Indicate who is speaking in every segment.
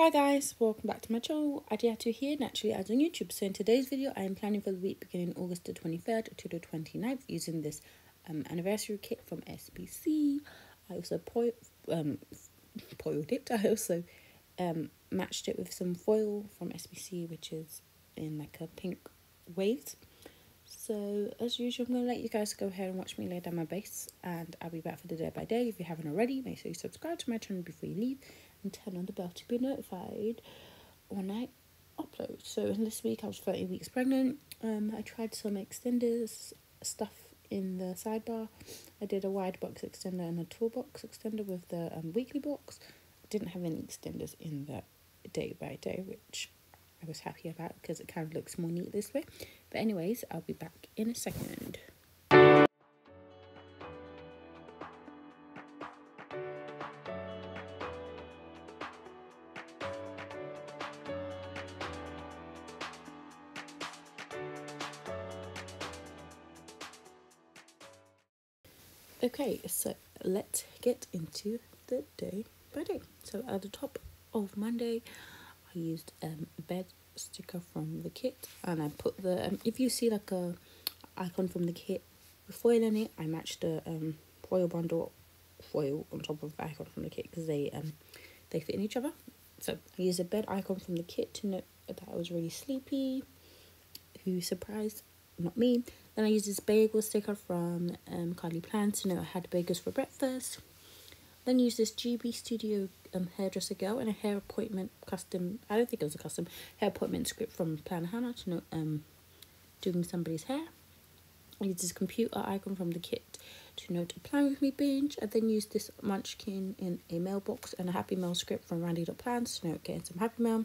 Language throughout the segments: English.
Speaker 1: Hi guys, welcome back to my channel. Adiatu here, NaturallyAds on YouTube. So in today's video, I am planning for the week beginning August the 23rd to the 29th using this um, anniversary kit from SPC. I also po um, foiled it. I also um, matched it with some foil from SPC, which is in like a pink waves. So as usual, I'm going to let you guys go ahead and watch me lay down my base and I'll be back for the day by day. If you haven't already, make sure you subscribe to my channel before you leave and turn on the bell to be notified when I upload. So this week, I was 30 weeks pregnant. Um, I tried some extenders stuff in the sidebar. I did a wide box extender and a tall box extender with the um, weekly box. Didn't have any extenders in the day by day, which I was happy about because it kind of looks more neat this way. But anyways, I'll be back in a second. Okay, so let's get into the day by day. So at the top of Monday, I used um, a bed sticker from the kit and I put the, um, if you see like a icon from the kit with foil in it, I matched the um, foil bundle foil on top of the icon from the kit because they, um, they fit in each other. So I used a bed icon from the kit to note that I was really sleepy. Who surprised? Not me. Then I used this bagel sticker from um, Carly Plans to know I had bagels for breakfast. Then used this GP Studio um, hairdresser girl and a hair appointment custom, I don't think it was a custom, hair appointment script from Planner Hannah to know um, doing somebody's hair. I used this computer icon from the kit to note a plan with me binge. I then used this munchkin in a mailbox and a happy mail script from Randy Randy.plans to note getting some happy mail.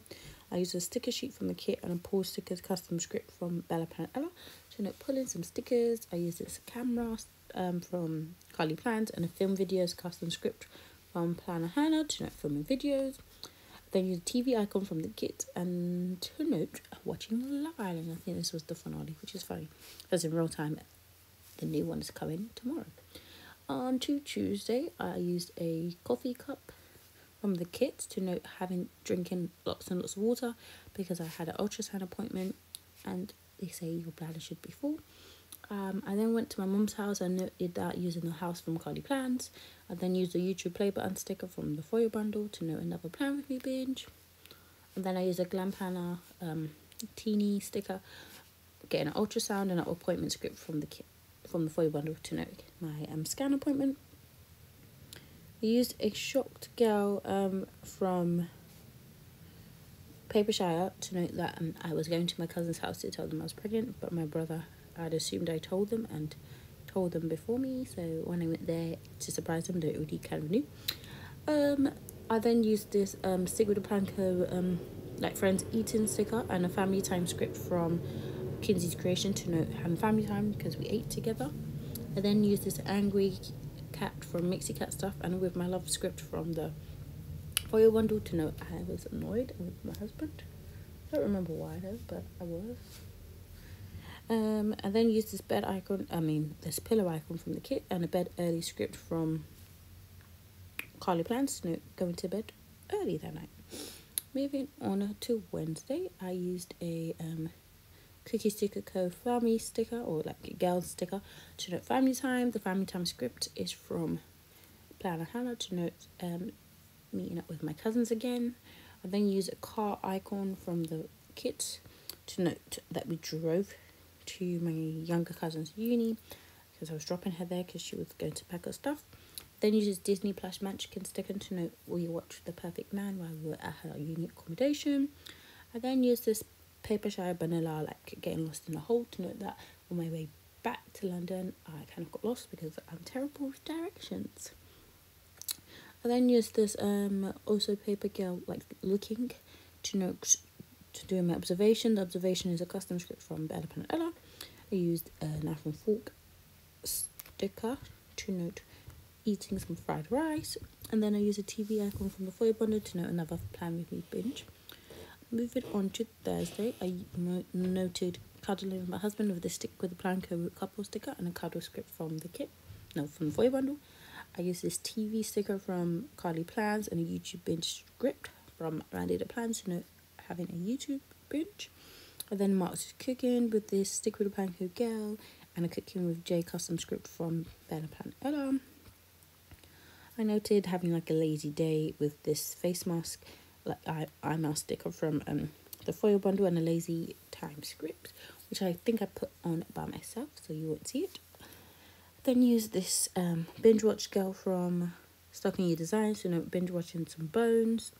Speaker 1: I used a sticker sheet from the kit and a pull stickers custom script from Bella Planella to note pull in some stickers. I used this camera um, from Carly Plans and a film videos custom script from Planner Hannah to note filming videos. Then use a TV icon from the kit and to note watching Love Island. I think this was the finale, which is funny because in real time the new one is coming tomorrow. On to Tuesday, I used a coffee cup from the kit to note having drinking lots and lots of water because I had an ultrasound appointment and they say your bladder should be full. Um, I then went to my mum's house and noted that using the house from Carly Plans. I then used the YouTube play button sticker from the foil bundle to note another plan with me binge. And then I used a Glam Planner um, teeny sticker, getting an ultrasound and an appointment script from the kit from the foil bundle to note my um, scan appointment. I used a shocked girl um, from Papershire to note that um, I was going to my cousin's house to tell them I was pregnant, but my brother I'd assumed I told them and told them before me. So when I went there to surprise them, they already kind of knew. Um, I then used this um, with planko um, like friends eating sticker and a family time script from Kinsey's creation to note having family time because we ate together. I then used this angry cat from Mixie Cat stuff and with my love script from the foil bundle to note I was annoyed with my husband. I don't remember why though, but I was. Um, I then used this bed icon, I mean this pillow icon from the kit and a bed early script from Carly Plans to note going to bed early that night. Moving on to Wednesday, I used a um, Cookie Sticker Co. family sticker or like girl sticker to note family time. The family time script is from Planner Hannah to note um, meeting up with my cousins again. I then use a car icon from the kit to note that we drove to my younger cousin's uni because I was dropping her there because she was going to pack her stuff. Then uses Disney Plus Munchkin sticker to note we watched The Perfect Man while we were at her uni accommodation. I then used this Papershire Vanilla, like getting lost in a hole, to note that on my way back to London, I kind of got lost because I'm terrible with directions. I then used this um also paper girl like looking to note to do my observation. The observation is a custom script from Bella Ella. I used a knife and fork sticker to note eating some fried rice, and then I used a TV icon from the foil bundle to note another plan with me binge. Moving on to Thursday, I noted cuddling with my husband with a stick with a Planko couple sticker and a cuddle script from the kit, no, from the foil bundle. I used this TV sticker from Carly Plans and a YouTube binge script from Randy the Plans to note having a YouTube binge. And then Mark's cooking with this Stick with a Panko Girl and a cooking with J custom script from Bella Plan. I noted having like a lazy day with this face mask, like eye, eye mask sticker from um the foil bundle and a lazy time script, which I think I put on by myself, so you won't see it. Then use this um binge watch girl from Stocking Your Designs, you know, binge watching some bones.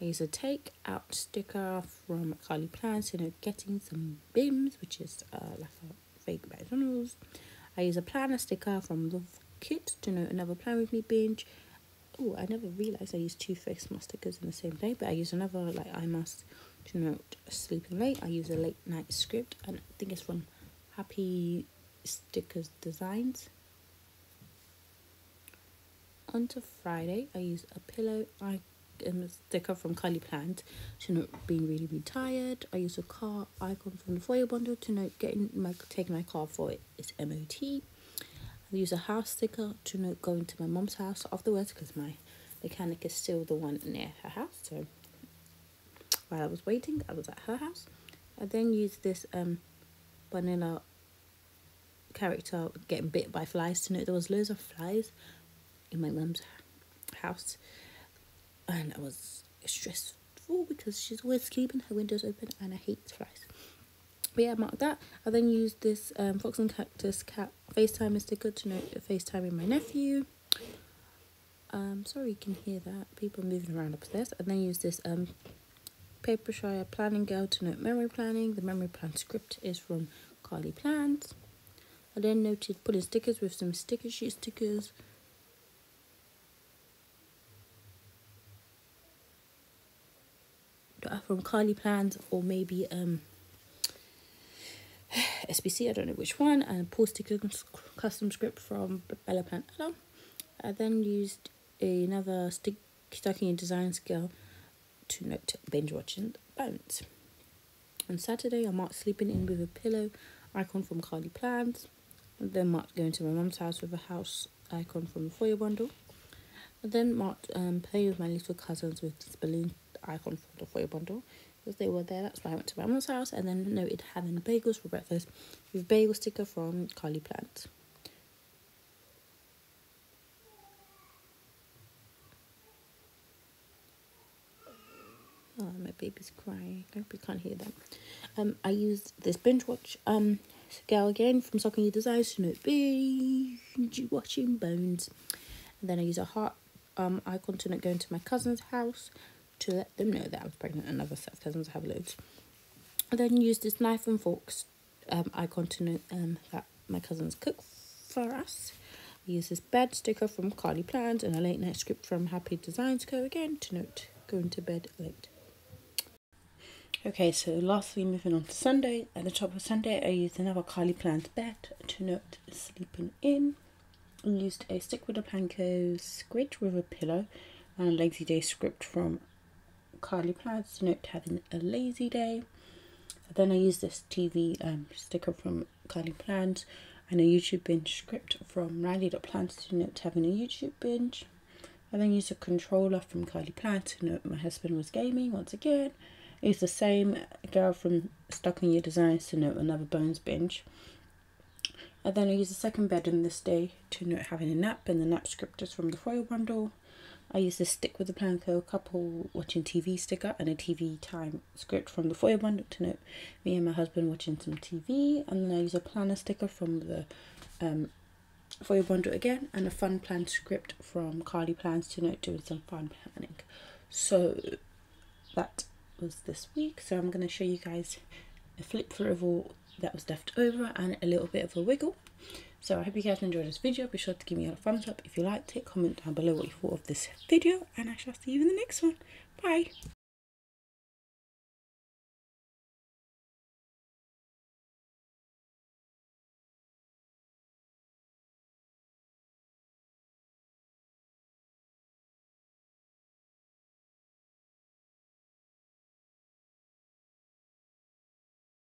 Speaker 1: I use a take out sticker from Carly Plans, you know, getting some BIMs, which is uh, like a fake McDonald's. I use a planner sticker from Love Kit to know another plan with me binge. Oh, I never realized I used two face stickers in the same day, but I use another like eye mask to note sleeping late. I use a late night script, and I think it's from Happy Stickers Designs. On to Friday, I use a pillow I um, sticker from Kylie Plant to note being really, really tired. I use a car icon from the foil bundle to note getting my taking my car for its MOT. I use a house sticker to note going to my mom's house afterwards because my mechanic is still the one near her house. So while I was waiting, I was at her house. I then used this um vanilla character getting bit by flies to note there was loads of flies in my mum's house and I was stressful because she's always keeping her windows open, and I hate flies. But yeah, I marked that. I then used this um, Fox and Cactus cat FaceTime sticker to note FaceTiming my nephew. Um, sorry you can hear that. People moving around upstairs. And then use this um Papershire planning girl to note memory planning. The memory plan script is from Carly Plans. I then noted putting stickers with some sticker sheet stickers from Carly Plans or maybe um SPC, I don't know which one, and Sticker custom script from Bella Plant Ella. I then used another stick stocking design skill to note binge watching Bones. On Saturday, I marked sleeping in with a pillow icon from Carly Plans. And then marked going to my mum's house with a house icon from the foil bundle. And then marked um, playing with my little cousins with this balloon icon from the foil bundle because they were there. That's why I went to mum's house and then noted having bagels for breakfast with bagel sticker from Carly Plant. Oh, my baby's crying. I hope you can't hear that. Um, I used this binge watch um scale again from Socking Designs to note binge watching bones. And then I use a heart um icon to note going to my cousin's house to let them know that I was pregnant. Another set of cousins have loads. I then used this knife and forks um, icon to note um, that my cousins cook for us. We use this bed sticker from Carly Plans and a late night script from Happy Designs Co. again to note going to bed late. Okay, so lastly, moving on to Sunday. At the top of Sunday, I used another Carly Plans bed to note sleeping in. I used a stick with a panko squid with a pillow and a lazy day script from Carly to note having a lazy day. Then I used this TV um, sticker from Carly Plans and a YouTube binge script from Randy.plans to note having a YouTube binge. I then used a controller from Carly Plans to note my husband was gaming once again. I used the same girl from Stuck in Your Designs to note another Bones binge. And then I used the second bed in this day to note having a nap and the nap script is from the foil bundle. I used to stick with the Planco couple watching TV sticker and a TV time script from the foil bundle to note me and my husband watching some TV. And then I use a planner sticker from the um, foil bundle again and a fun plan script from Carly Plans to note doing some fun planning. So that was this week. So I'm going to show you guys a flip through of all that was left over and a little bit of a wiggle. So I hope you guys enjoyed this video. Be sure to give me a thumbs up if you liked it. Comment down below what you thought of this video. And I shall see you in the next one. Bye.